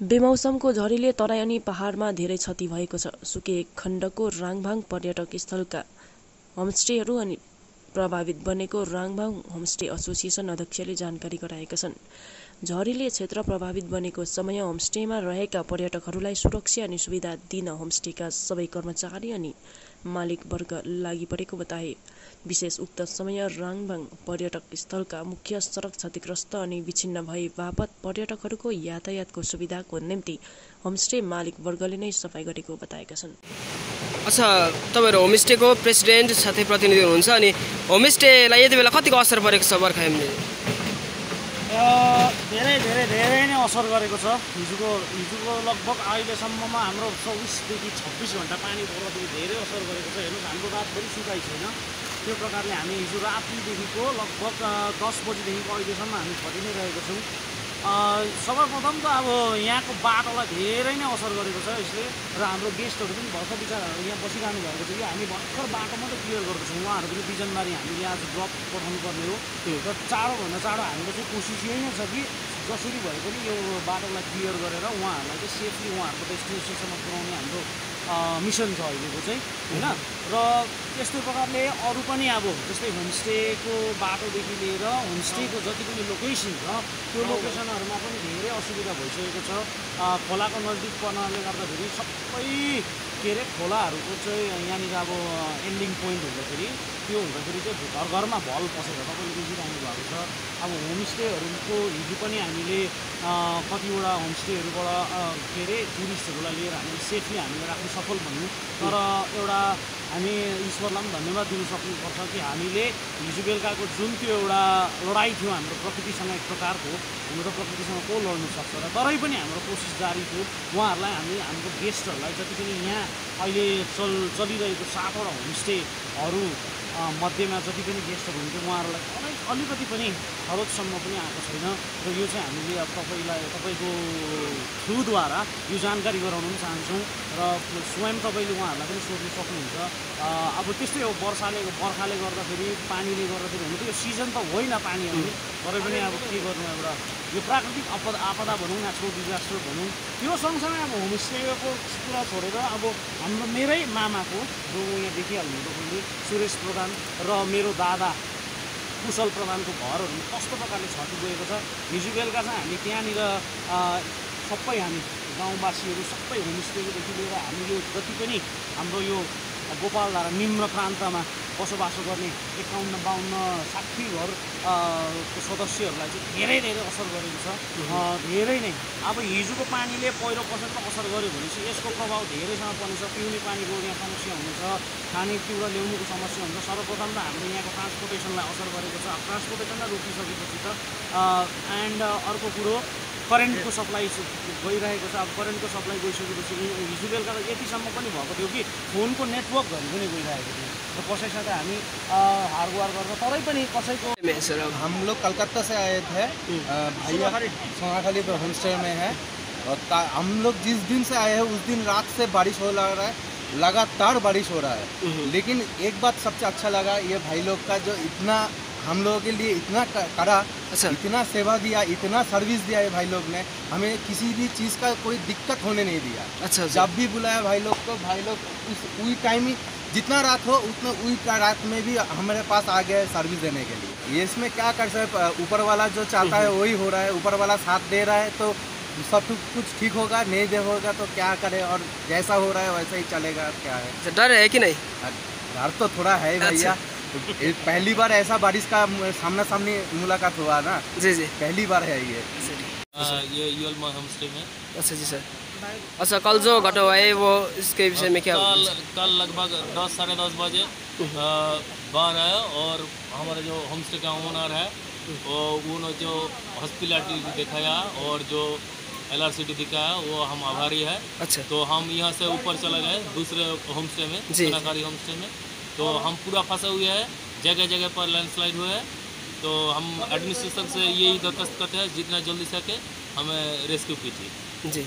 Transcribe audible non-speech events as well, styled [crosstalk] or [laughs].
बेमौसमको झरीले तराई अनि पहाडमा धेरै क्षति भएको छ। सुके खण्डको राङभाङ पर्यटक स्थलका होमस्टेहरू अनि प्रभावित बनेको राङभाङ होमस्टे एसोसिएसन अध्यक्षले जानकारी गराएका छन्। झरीले क्षेत्र प्रभावित बनेको समय होमस्टेमा रहेका पर्यटकहरूलाई सुरक्षा अनि सुविधा दिन होमस्टेका सबै कर्मचारी अनि मालिकवर्ग लागि परेको बताए। विशेष उक्त समय राङभाङ पर्यटक स्थलका मुख्य सडक क्षतिग्रस्त अनि विच्छिन्न भए बापत पर्यटकहरूको यातायातको सुविधाको निम्ति होमस्टे मालिकवर्गले नै सफाइ गरेको बताएका छन्। अच्छा तपाईँहरू होमस्टेको प्रेसिडेन्ट साथै प्रतिनिधि हुनुहुन्छ अनि होमस्टेलाई यति बेला कतिको असर परेको छ बर्खा धेरै धेरै धेरै नै असर गरेको छ हिजोको हिजोको लगभग अहिलेसम्ममा हाम्रो चौबिसदेखि छब्बिस घन्टा पानी पर्दाखेरि धेरै असर गरेको छ हेर्नुहोस् हाम्रो रातभरि सुकाइ छैन त्यो प्रकारले हामी हिजो रातिदेखिको लगभग दस बजीदेखिको अहिलेसम्म हामी खटि नै रहेको छौँ सर्वप्रथम त अब यहाँको बाटोलाई धेरै नै असर गरेको छ यसले र हाम्रो गेस्टहरू पनि भर्खर विचारहरू यहाँ बसिरहनु भएको छ कि हामी भर्खर बाटो मात्रै क्लियर गर्दछौँ। उहाँहरू पनि बिजनबारी हामीले आज ड्रप पठाउनु पर्ने हो। र चाँडोभन्दा चाँडो हाम्रो चाहिँ कोसिस यही नै छ कि जसरी भए पनि यो बाटोलाई क्लियर गरेर उहाँहरूलाई चाहिँ सेफली उहाँहरूको डेस्टिनेसनसम्म पुऱ्याउने हाम्रो मिसन छ अहिलेको चाहिँ होइन? र त्यस्तै प्रकारले अरू पनि अब जस्तै होमस्टेको बाटोदेखि लिएर होमस्टेको जति पनि लोकेसन छ त्यो लोकेसनहरूमा पनि धेरै असुविधा भइसकेको छ। खोलाको नजिक पर्नाले गर्दाखेरि सबै के अरे खोलाहरूको चाहिँ यहाँनिर अब एन्डिङ पोइन्ट हुँदाखेरि त्यो हुँदाखेरि चाहिँ घर घरमा भल पसेर तपाईँले देखिरहनु भएको छ। अब होमस्टेहरूको हिजो पनि हामीले कतिवटा होमस्टेहरूबाट के अरे टुरिस्टहरूलाई लिएर हामीले सेफली हामीले राख्नु सफल भयौँ। तर एउटा हामी ईश्वरलाई पनि धन्यवाद दिनु सक्नुपर्छ कि हामीले हिजो बेलुकाको जुन त्यो एउटा लडाइँ थियो हाम्रो प्रकृतिसँग एक प्रकारको हुनु त प्रकृतिसँग को लड्नु सक्छ र तरै पनि हाम्रो कोसिस जारी थियो। उहाँहरूलाई हामी हाम्रो गेस्टहरूलाई जति पनि यहाँ अहिले चल चलिरहेको सातवटा होमस्टेहरू मध्येमा जति पनि गेस्टहरू हुन्थ्यो उहाँहरूलाई अलिकति पनि खरोजसम्म पनि आएको छैन र यो चाहिँ हामीले अब तपाईँलाई तपाईँको थ्रुद्वारा यो जानकारी गराउन पनि चाहन्छौँ र स्वयं तपाईँले उहाँहरूलाई पनि सोध्नु सक्नुहुन्छ। अब त्यस्तै हो वर्षाले बर्खाले गर्दाखेरि पानीले गर्दाखेरि हुनु त यो सिजन त होइन पानी आउने तरै पनि अब के गर्नु एउटा यो प्राकृतिक आपदा आपदा भनौँ नेचुरल डिजास्टर भनौँ। त्यो सँगसँगै अब होमस्टेको कुरा छोडेर अब हाम्रो मेरै मामाको जो यहाँ देखिहाल्नु तपाईँले सुरेश प्रधान र मेरो दादा कुशल प्रधानको घरहरू कस्तो प्रकारले क्षति गएको छ? हिजो बेलुका चाहिँ हामी त्यहाँनिर सबै हामी गाउँवासीहरू सबै होमस्टेदेखि लिएर हामी यो जति पनि हाम्रो यो गोपालधारा निम्न प्रान्तमा बसोबासो गर्ने एकाउन्न बाहन्न साठी घर सदस्यहरूलाई चाहिँ धेरै धेरै असर गरेको छ। धेरै नै। अब हिजोको पानीले पहिलो पर्सेन्टमा असर गर्यो भने चाहिँ यसको प्रभाव धेरैसँग पर्नेछ पिउने पानीको यहाँ समस्या हुनेछ खानेकुरा ल्याउनुको समस्या हुन्छ। सर्वप्रथम त हाम्रो यहाँको ट्रान्सपोर्टेसनलाई असर गरेको छ। ट्रान्सपोर्टेसनलाई रोकिसकेपछि त एन्ड अर्को कुरो करेन्टको सप्लाई गइरहेको छ अब करेन्टको सप्लाई गइसकेपछि हिजो बेलुका त यतिसम्म पनि भएको थियो कि फोनको नेटवर्कहरू पनि गइरहेको थियो। र कसैसँग हामी हार गुहार गर्न तरै पनि कसैको हम लोग कलकत्ता से आए थे भैया सोनाखाली होम स्टे में है। और हम लोग जिस दिन से आए हैं उस दिन रात से बारिश हो लग रहा है लगातार बारिश हो रहा है। लेकिन एक बात सबसे अच्छा लगा ये भाई लोग का जो इतना हम लोगों के लिए इतना करा अच्छा। इतना सेवा दिया इतना सर्विस दिया है भाई लोग ने हमें किसी भी चीज़ का कोई दिक्कत होने नहीं दिया। अच्छा जब भी बुलाया भाई लोग को भाई लोग उस वही टाइम ही जितना रात हो उतना वही रात में भी हमारे पास आ गए सर्विस देने के लिए। ये इसमें क्या कर सकते ऊपर वाला जो चाहता है वही हो रहा है ऊपर वाला साथ दे रहा है तो सब कुछ ठीक होगा नहीं दे होगा तो क्या करे और जैसा हो रहा है वैसा ही चलेगा क्या है। डर है कि नहीं? डर तो थोड़ा है भैया। [laughs] पहली बार ऐसा बारिश का सामना सामने मुलाकात हुआ ना? जी जी। पहली बार है ये। आ, ये यूएल होम स्टे में? अच्छा जी सर। अच्छा कल जो घटना हुआ है वो इसके विषय में क्या कल कल लगभग दस साढ़े दस बजे बाढ़ आया और हमारे जो होम स्टे का ओनर है वो उन्होंने जो हॉस्पिटलिटी दिखाया और जो एल आर सी टी दिखाया वो हम आभारी है। अच्छा। तो हम यहाँ से ऊपर चले गए दूसरे होम स्टे में होम स्टे में। तो हम पूरा फंसे हुए हैं, जगह जगह पर लैंडस्लाइड हुए हैं। तो हम एडमिनिस्ट्रेशन से यही दरख्वास्त करते हैं, जितना जल्दी सके, हमें रेस्क्यू कीजिए। जी।